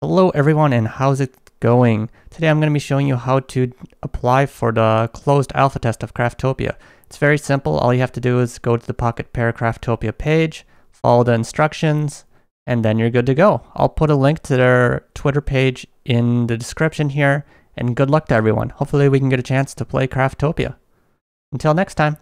Hello everyone and how's it going? Today I'm going to be showing you how to apply for the closed alpha test of Craftopia. It's very simple. All you have to do is go to the Pocket Pair Craftopia page, follow the instructions, and then you're good to go. I'll put a link to their Twitter page in the description here, and good luck to everyone. Hopefully we can get a chance to play Craftopia. Until next time.